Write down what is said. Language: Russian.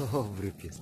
Добрый пес.